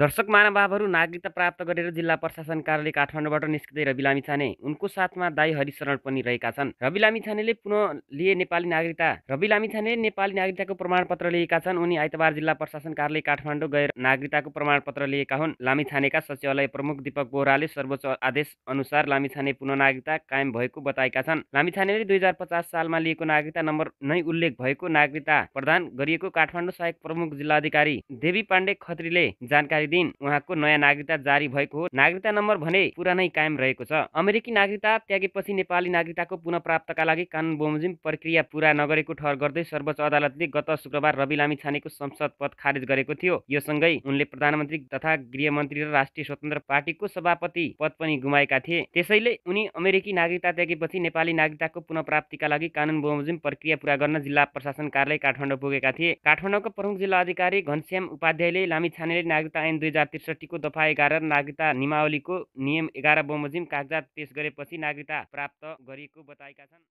दर्शक महानुभावहरू नागरिकता प्राप्त गरेर जिल्ला प्रशासन कार्यालय काठमाडौँबाट निस्किँदै रवि लामिछाने उनको साथमा दाई हरिशरण पनि रहेका छन्। रवि लामिछानेले पुनः लिए नेपाली नागरिकता रवि लामिछानेले नेपाली नागरिकताको प्रमाणपत्र लिएका छन्। उनी आइतबार जिल्ला प्रशासन कार्यालय काठमाडौँ गएर नागरिकताको प्रमाणपत्र लिएका हुन्। लामिछानेका सचिवालय प्रमुख दीपक बोहराले सर्वोच्च आदेश अनुसार लामिछाने पुनः नागरिकता कायम भएको बताएका छन्। लामिछानेले दुई हजार पचास सालमा लिएको नागरिकता नम्बर नै उल्लेख भएको नागरिकता प्रदान गरिएको काठमाडौँ सहायक प्रमुख जिल्लाधिकारी देवी पाण्डे खत्रीले जानकारी दिन उहाँको नयाँ नागरिकता जारी भएको हो। नागरिकता नम्बर भने पुरानै कायम रहेको छ। अमेरिकी नागरिकता त्यागेपछि नेपाली नागरिकताको पुनः प्राप्तका लागि कानुन बमोजिम प्रक्रिया पुरा नगरेको ठहर गर्दै सर्वोच्च अदालतले गत शुक्रबार रवि लामी छानेको संसद पद खारेज गरेको थियो। यो सँगै उनले प्रधानमन्त्री तथा गृहमन्त्री र राष्ट्रिय स्वतन्त्र पार्टीको सभापति पद पनि गुमाएका थिए। त्यसैले उनी अमेरिकी नागरिकता त्यागेपछि नेपाली नागरिकताको पुनः प्राप्तिका लागि कानुन बमोजिम प्रक्रिया पुरा गर्न जिल्ला प्रशासन कार्यालय काठमाडौँ पुगेका थिए। काठमाडौँका प्रमुख जिल्ला अधिकारी घनश्याम उपाध्यायले लामी छानेले नागरिकता ऐन दुई हजार त्रिसठीको दफा एघार नागरिकता नियमावलीको नियम एघार बमोजिम कागजात पेश गरेपछि नागरिकता प्राप्त गरिएको बताएका छन्।